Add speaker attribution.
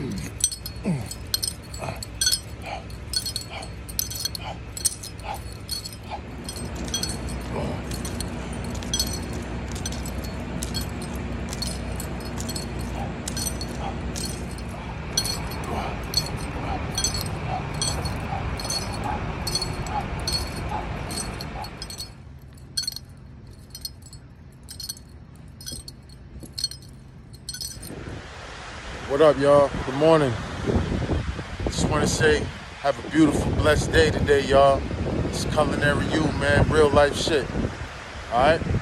Speaker 1: Mm. Mm. What up, y'all? Good morning. Just want to say, have a beautiful, blessed day today, y'all. It's CULINARYUE, man. Real life shit. All right?